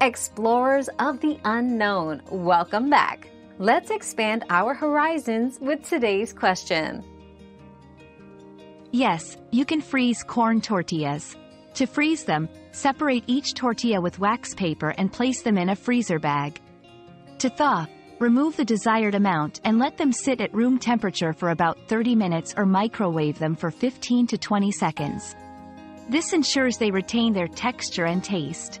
Explorers of the unknown, welcome back. Let's expand our horizons with today's question. Yes, you can freeze corn tortillas. To freeze them, separate each tortilla with wax paper and place them in a freezer bag. To thaw, remove the desired amount and let them sit at room temperature for about 30 minutes or microwave them for 15 to 20 seconds. This ensures they retain their texture and taste.